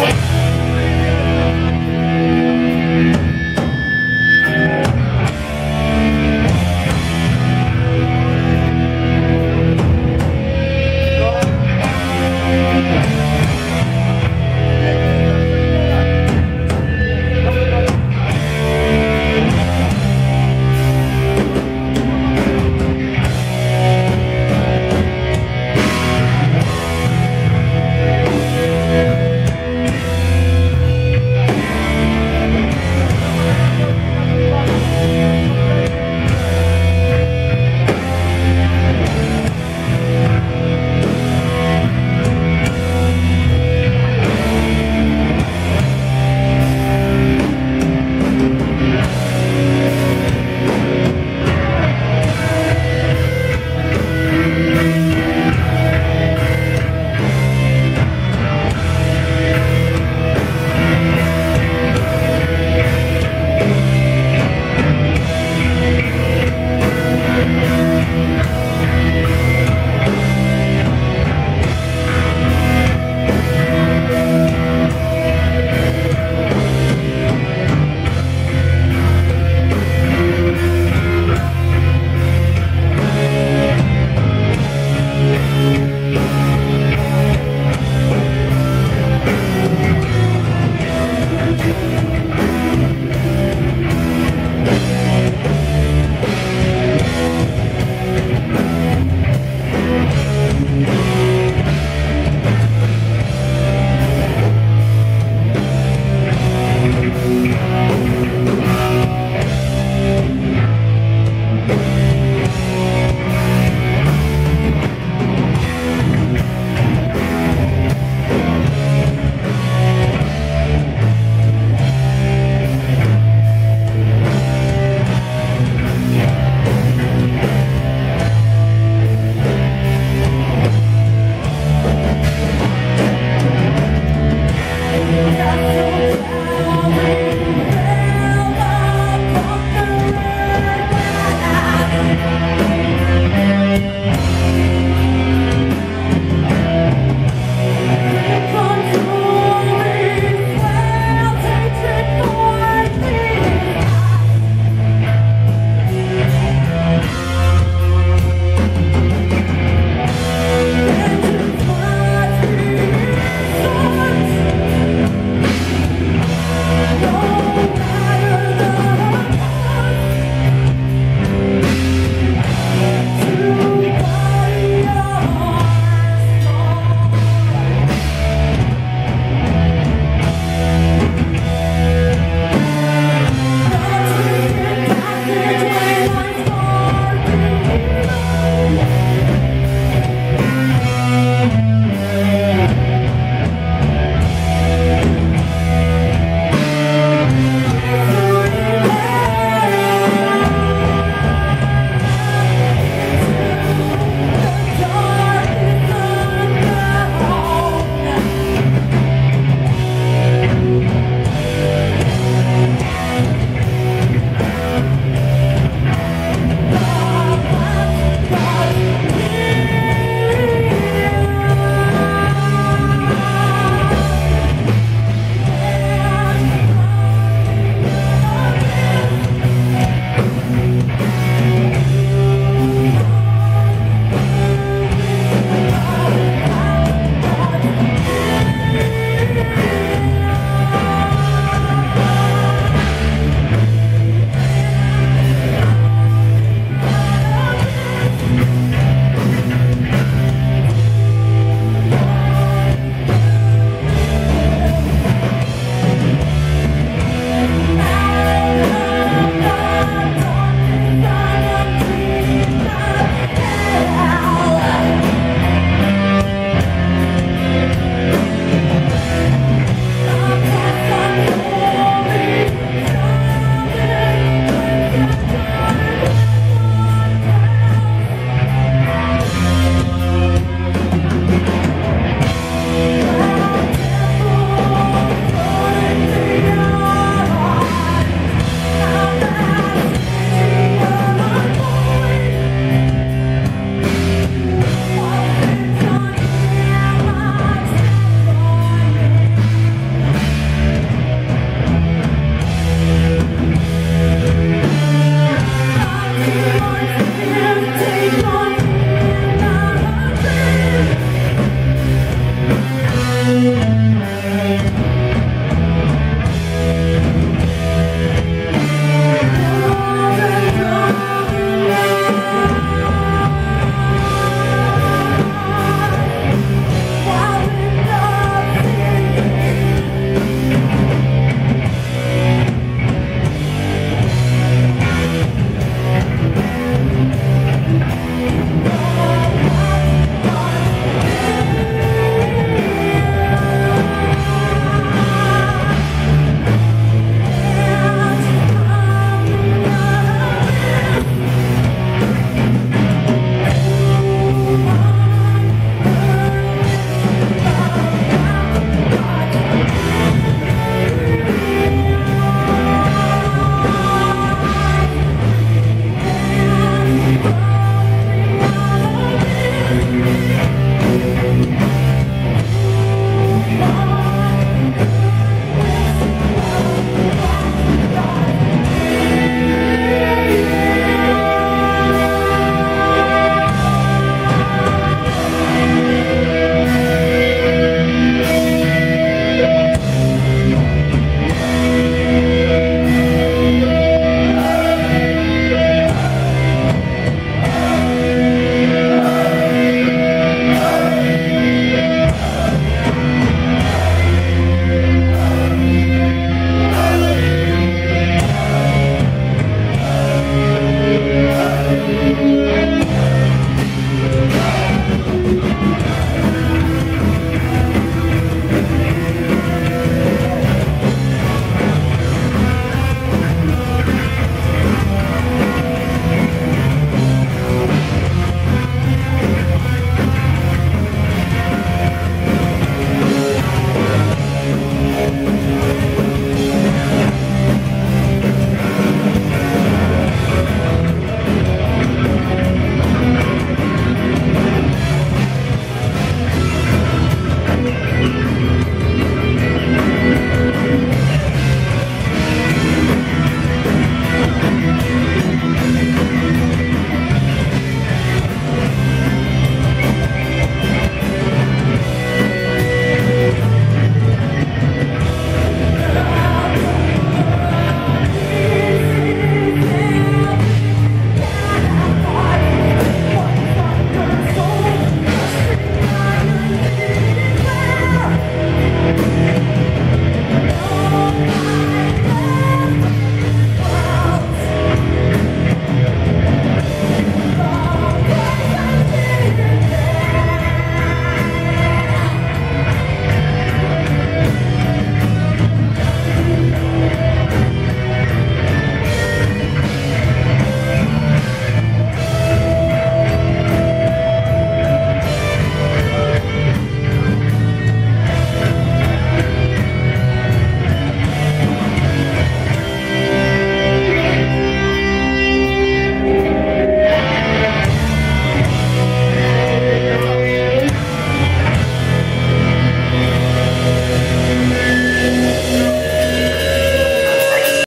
Wait.